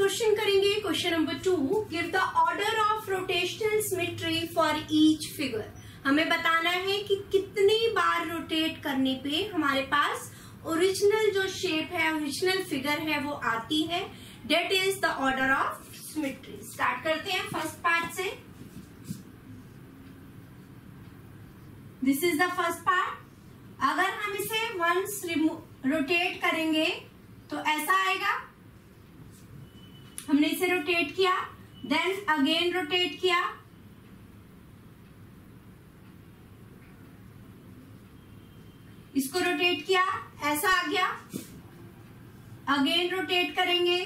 Question करेंगे. Question number two give the order of rotational symmetry for each figure हमें बताना है कि कितनी बार रोटेट करने पे हमारे पास ओरिजिनल जो शेप है ओरिजिनल फिगर है, वो आती है. That is the order of symmetry start करते हैं फ़र्स्ट पार्ट से. This is the first part अगर हम इसे वंस रोटेट करेंगे तो ऐसा आएगा. हमने इसे रोटेट किया देन अगेन रोटेट किया। इसको रोटेट किया, ऐसा आ गया। अगेन रोटेट करेंगे।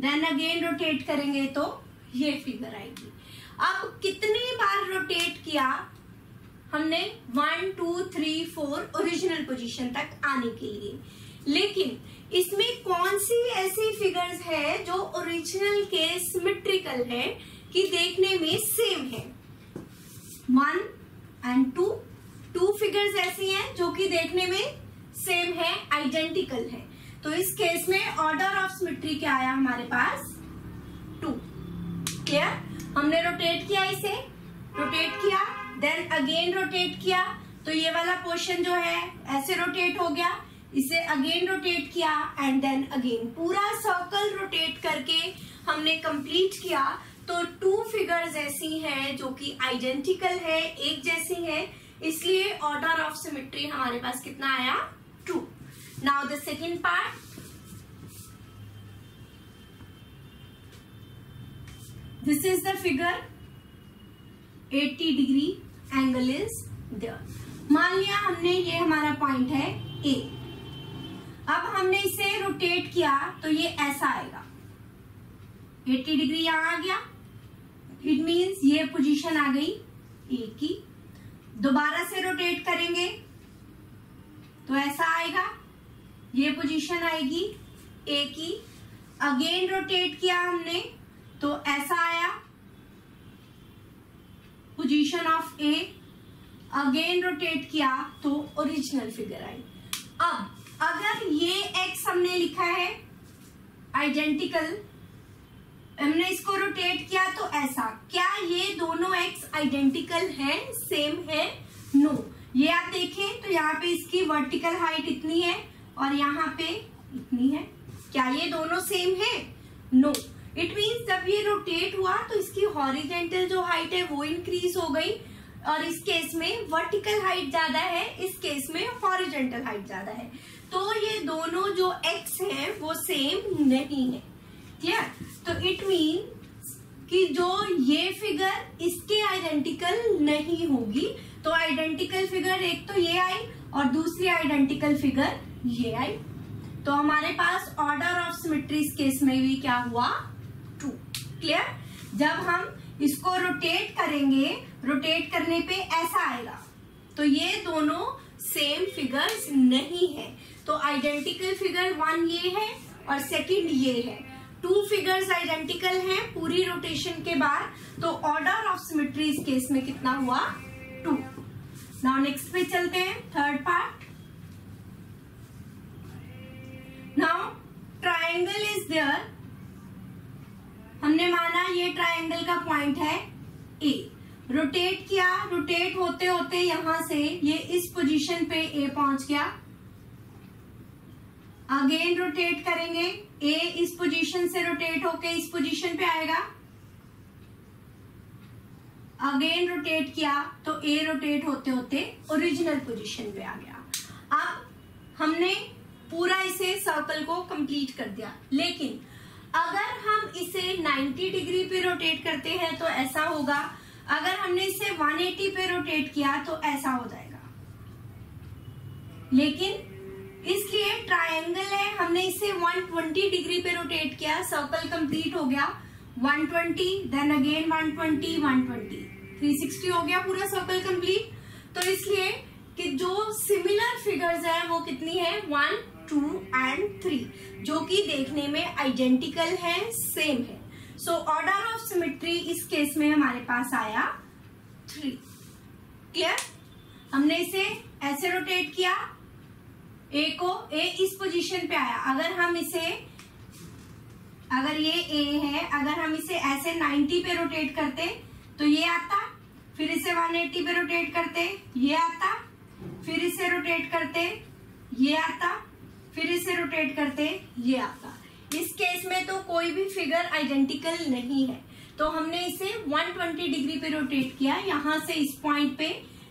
देन अगेन रोटेट करेंगे तो ये फिगर आएगी। अब कितनी बार रोटेट किया, हमने one two three four original position तक आने के लिए। लेकिन इसमें कौन सी ऐसी फिगर्स है जो ओरिजिनल के सिमेट्रिकल है कि देखने में सेम है? One and two two figures ऐसी हैं जो कि देखने में सेम है आइडेंटिकल है। तो इस केस में ऑर्डर ऑफ़ सिमेट्री क्या आया हमारे पास? टू क्लियर हमने रोटेट किया इसे। रोटेट किया देन अगेन रोटेट किया। तो ये वाला पोर्शन जो है, ऐसे रोटेट हो गया। इसे अगेन रोटेट किया एंड देन अगेन पूरा सर्कल रोटेट करके हमने कंप्लीट किया। तो टू फिगर्स ऐसी हैं जो कि आइडेंटिकल है, एक जैसी है। इसलिए ऑर्डर ऑफ़ सिमेट्री हमारे पास कितना आया? To now the second part this is the figure. 80 degree angle is मान लिया हमने ये हमारा पॉइंट है ए अब हमने इसे रोटेट किया तो ये ऐसा आएगा। 80 डिग्री यहाँ आ गया। इट मींस ये पोजीशन आ गई ए की। दोबारा से रोटेट करेंगे तो ऐसा आएगा। ये पोजीशन आएगी ए की। अगेन रोटेट किया हमने तो ऐसा आया। Position of A again rotate किया तो ओरिजिनल फिगर आई। अब अगर ये एक्स हमने लिखा है आइडेंटिकल हमने इसको रोटेट किया तो ऐसा। क्या ये दोनों एक्स आइडेंटिकल है? सेम है? No no. ये आप देखें तो यहाँ पे इसकी वर्टिकल हाइट इतनी है और यहाँ पे इतनी है। क्या ये दोनों सेम है? नो इट मीन्स जब ये रोटेट हुआ तो इसकी हॉरिजेंटल जो हाइट है वो इंक्रीज हो गई और इस केस में वर्टिकल हाइट ज़्यादा है, इस केस में हॉरिजेंटल हाइट ज़्यादा है। तो ये दोनों जो एक्स है, वो सेम नहीं है क्लियर तो इट मीन कि जो ये फिगर इसके आइडेंटिकल नहीं होगी तो आइडेंटिकल फिगर एक तो ये आई और दूसरी आइडेंटिकल फिगर ये आई। तो हमारे पास ऑर्डर ऑफ़ सिमेट्री केस में भी क्या हुआ? टू क्लियर जब हम इसको रोटेट करेंगे रोटेट करने पे ऐसा आएगा। तो ये दोनों सेम फिगर्स नहीं है। तो आइडेंटिकल फिगर वन ये है और सेकंड ये है। टू फिगर्स आइडेंटिकल हैं पूरी रोटेशन के बाद। तो ऑर्डर ऑफ़ सिमेट्री इस केस में कितना हुआ? टू नाउ नेक्स्ट पे चलते हैं third part now triangle is there हमने माना ये ट्राइंगल का पॉइंट है ए रोटेट किया रोटेट होते होते यहाँ से ये इस पोजीशन पे ए पहुँच गया। अगेन रोटेट करेंगे. ए इस पोजीशन से रोटेट होके इस पोजीशन पे आएगा. अगेन रोटेट किया तो ए रोटेट होते होते ओरिजिनल पोजीशन पे आ गया. अब हमने पूरा इसे सर्कल को कंप्लीट कर दिया. लेकिन अगर हम इसे 90 डिग्री पे रोटेट करते हैं तो ऐसा होगा. अगर हमने इसे 180 पे रोटेट किया तो ऐसा हो जाएगा. लेकिन इसलिए ट्रायंगल है, हमने इसे 120 डिग्री पे रोटेट किया सर्कल कंप्लीट हो गया 120 देन अगेन 120 120 360 हो गया पूरा सर्कल कंप्लीट तो इसलिए कि जो सिमिलर फिगर्स है, वो कितनी है? वन टू एंड थ्री जो कि देखने में आइडेंटिकल है सेम है. सो ऑर्डर ऑफ़ सिमेट्री इस केस में हमारे पास आया थ्री क्लियर हमने इसे ऐसे रोटेट किया ए को ए इस पोजीशन पे आया। अगर हम इसे, अगर ये ए है, अगर हम इसे ऐसे 90 पे रोटेट करते तो ये आता, फिर इसे 180 पे रोटेट करते, ये आता, फिर इसे रोटेट करते, ये आता, फिर इसे रोटेट करते, ये आता। इस केस में तो कोई भी फिगर आइडेंटिकल नहीं है। तो हमने इसे 120 डिग्री पे रोटेट किया, यहाँ से इस पॉइंट पे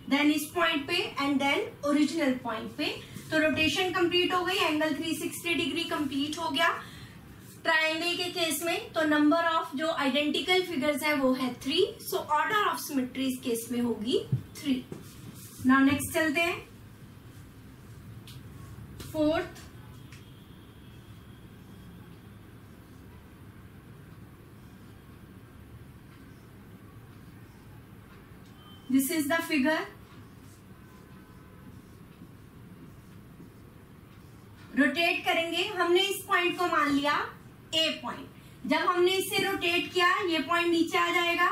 देन इस पॉइंट पे एंड देन ओरिजिनल पॉइंट पे। तो रोटेशन कंप्लीट हो गई एंगल 360 डिग्री कंप्लीट हो गया। ट्राइंगल के केस में तो नंबर ऑफ़ जो आइडेंटिकल फिगर्स है वो है three so order of symmetry इस केस में होगी थ्री नाउ नेक्स्ट चलते हैं। Fourth this is the figure rotate करेंगे। हमने इस पॉइंट को मान लिया ए पॉइंट जब हमने इसे रोटेट किया, ये पॉइंट नीचे आ जाएगा।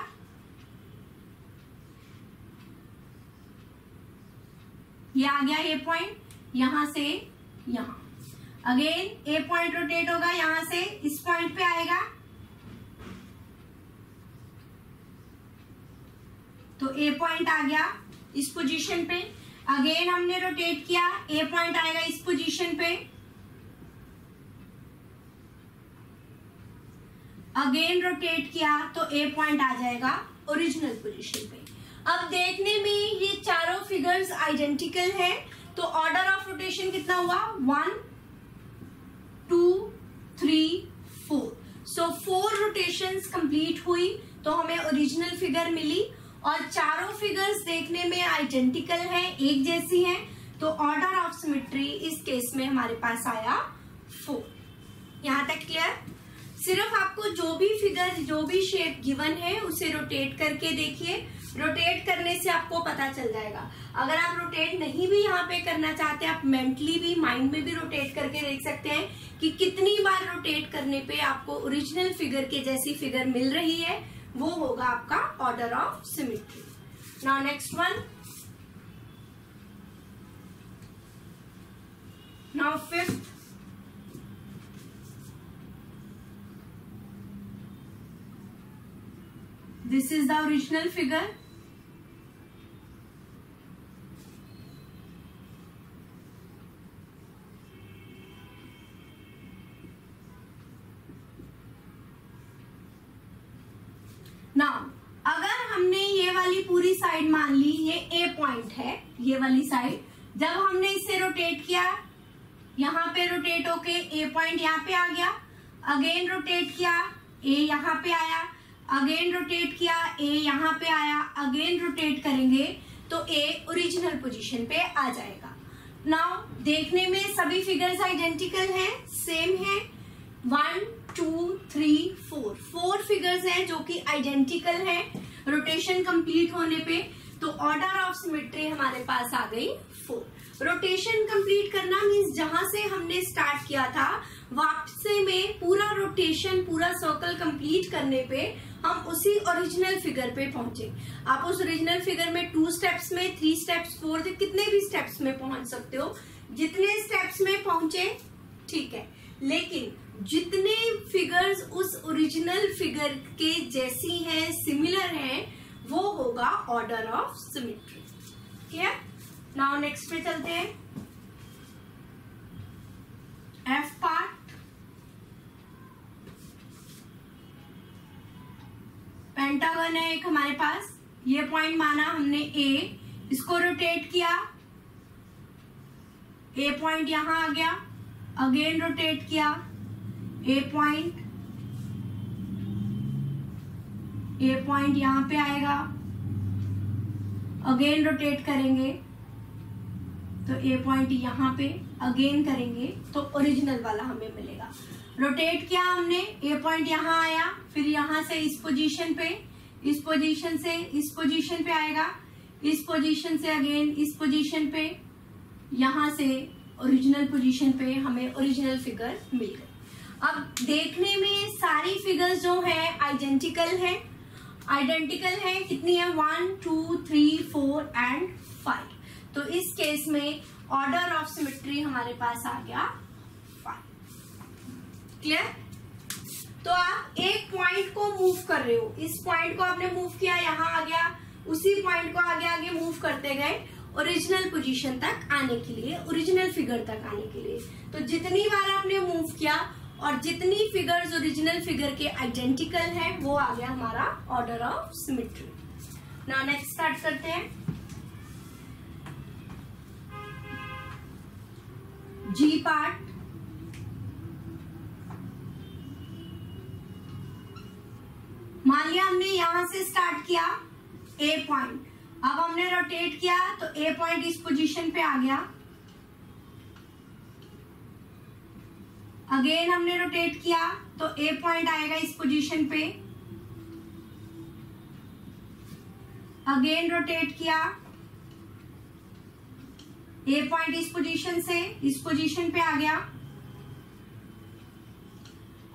ये आ गया ए पॉइंट यहाँ से यहाँ। अगेन ए पॉइंट रोटेट होगा, यहाँ से इस पॉइंट पे आएगा। तो ए पॉइंट आ गया इस पोजीशन पे। अगेन हमने रोटेट किया ए पॉइंट आएगा इस पोजीशन पे। अगेन रोटेट किया तो ए पॉइंट आ जाएगा ओरिजिनल पोजीशन पे। अब देखने में ये चारों फिगर्स आइडेंटिकल है तो ऑर्डर ऑफ़ रोटेशन कितना हुआ? One two three four so four rotation complete हुई तो हमें ओरिजिनल फिगर मिली। और चारों फिगर्स देखने में आइडेंटिकल है, एक जैसी हैं तो ऑर्डर ऑफ़ सिमेट्री इस केस में हमारे पास आया फोर यहाँ तक क्लियर सिर्फ़ आपको जो भी फिगर जो भी शेप गिवन है, उसे रोटेट करके देखिए। रोटेट करने से आपको पता चल जाएगा। अगर आप रोटेट नहीं भी यहाँ पे करना चाहते, आप मेंटली भी माइंड में भी रोटेट करके देख सकते हैं कि कितनी बार रोटेट करने पे आपको ओरिजिनल फिगर के जैसी फिगर मिल रही है। वो होगा आपका order of symmetry now next one now fifth This is the original figure. ना अगर हमने ये वाली पूरी साइड मान ली, ये ए पॉइंट है, ये वाली साइड जब हमने इसे रोटेट किया, यहाँ पे रोटेट होके ए पॉइंट यहाँ पे आ गया अगेन रोटेट किया ए यहाँ पे आया अगेन रोटेट किया ए यहाँ पे आया अगेन रोटेट करेंगे तो ए ओरिजिनल पोजीशन पे आ जाएगा। नाउ देखने में सभी फिगर्स आइडेंटिकल हैं सेम है। One two three four four figures हैं जो कि आइडेंटिकल हैं रोटेशन कंप्लीट होने पे तो ऑर्डर ऑफ़ सिमेट्री हमारे पास आ गई फोर रोटेशन कंप्लीट करना मीन्स जहाँ से हमने स्टार्ट किया था, वापसे में पूरा रोटेशन पूरा सर्कल कंप्लीट करने पे हम उसी ओरिजिनल फिगर पे पहुँचे। आप उस ओरिजिनल फिगर में टू स्टेप्स में थ्री स्टेप्स फोर कितने भी स्टेप्स में पहुँच सकते हो, जितने स्टेप्स में पहुँचे, ठीक है। लेकिन जितने फिगर्स उस ओरिजिनल फिगर के जैसी हैं सिमिलर हैं, वो होगा order of symmetry clear now next पे चलते हैं। पेंटागन है एक हमारे पास ये पॉइंट माना, हमने ए इसको रोटेट किया। ए पॉइंट यहाँ आ गया अगेन रोटेट किया। ए पॉइंट ए पॉइंट यहाँ पे आएगा। अगेन रोटेट करेंगे तो ए पॉइंट यहाँ पे अगेन करेंगे तो ओरिजिनल वाला हमें मिलेगा। रोटेट किया हमने ए पॉइंट यहाँ आया, फिर यहाँ से इस पोजीशन पे इस पोजीशन से इस पोजीशन पे आएगा, इस पोजीशन से अगेन इस पोजीशन पे, यहाँ से ओरिजिनल पोजीशन पे हमें ओरिजिनल फिगर मिल गई अब देखने में सारी फिगर्स जो है आइडेंटिकल है। आइडेंटिकल है, कितनी है? One two three four and five तो इस केस में ऑर्डर ऑफ़ सिमेट्री हमारे पास आ गया फाइव क्लियर तो आप एक पॉइंट को मूव कर रहे हो। इस पॉइंट को आपने मूव किया, यहाँ आ गया, उसी पॉइंट को आगे आगे मूव करते गए ओरिजिनल पोजीशन तक आने के लिए ओरिजिनल फिगर तक आने के लिए। तो जितनी बार आपने मूव किया और जितनी फिगर्स ओरिजिनल फिगर के आइडेंटिकल है, वो आ गया हमारा ऑर्डर ऑफ़ सिमिट्री ना नेक्स्ट स्टार्ट करते हैं। जी पार्ट मान लिया हमने यहाँ से स्टार्ट किया ए पॉइंट अब हमने रोटेट किया तो ए पॉइंट इस पोजीशन पे आ गया. अगेन हमने रोटेट किया तो ए पॉइंट आएगा इस पोजीशन पे. अगेन रोटेट किया. ए पॉइंट इस पोजीशन से, इस पोजीशन पे आ गया.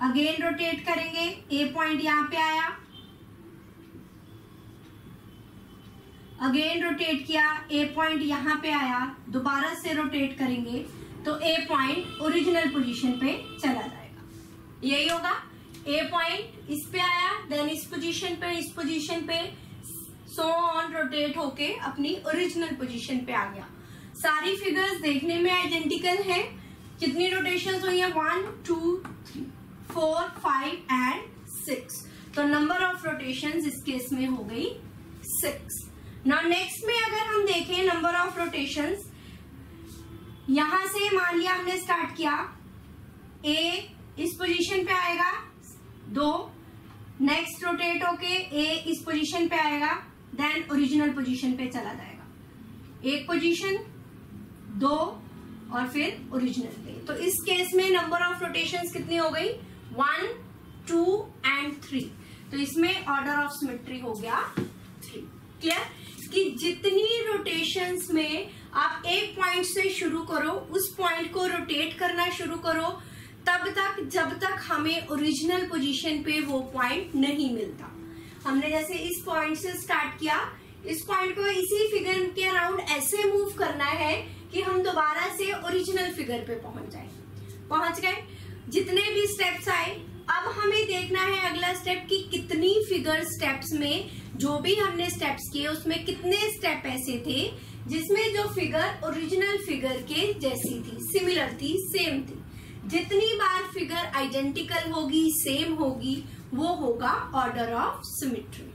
अगेन रोटेट करेंगे। ए पॉइंट यहाँ पे आया। अगेन रोटेट किया। ए पॉइंट यहाँ पे आया। दोबारा से रोटेट करेंगे। तो ए पॉइंट ओरिजिनल पोजीशन पे चला जाएगा। यही होगा। ए पॉइंट इस पे आया देन इस पोजीशन पे, इस पोजीशन पे सो ऑन रोटेट होके अपनी ओरिजिनल पोजीशन पे आ गया। सारी फिगर्स देखने में आइडेंटिकल है। कितनी रोटेशन हुई है? One two three four five and six तो नंबर ऑफ़ रोटेशन इस केस में हो गई सिक्स नाउ नेक्स्ट में अगर हम देखें नंबर ऑफ़ रोटेशन यहाँ से मान लिया हमने स्टार्ट किया। ए इस पोजीशन पे आएगा, दो। नेक्स्ट रोटेट होके ए इस पोजीशन पे आएगा देन ओरिजिनल पोजीशन पे चला जाएगा। एक पोजीशन दो और फिर ओरिजिनल पे। तो इस केस में नंबर ऑफ़ रोटेशंस कितनी हो गई? वन टू एंड थ्री तो इसमें ऑर्डर ऑफ़ सिमेट्री हो गया थ्री क्लियर कि जितनी रोटेशंस में आप एक पॉइंट से शुरू करो, उस पॉइंट को रोटेट करना शुरू करो, तब तक, जब तक हमें ओरिजिनल पोजीशन पे वो पॉइंट नहीं मिलता। हमने जैसे इस पॉइंट से स्टार्ट किया, इस पॉइंट को इसी फिगर के अराउंड ऐसे मूव करना है कि हम दोबारा से ओरिजिनल फिगर पे पहुँच जाए। पहुँच गए? जितने भी स्टेप्स आए, अब हमें देखना है अगला स्टेप कि कितनी फिगर स्टेप्स में जो भी हमने स्टेप्स किए, उसमें कितने स्टेप ऐसे थे जिसमें जो फिगर ओरिजिनल फिगर के जैसी थी सिमिलर थी सेम थी। जितनी बार फिगर आइडेंटिकल होगी सेम होगी, वो होगा ऑर्डर ऑफ़ सिमिट्री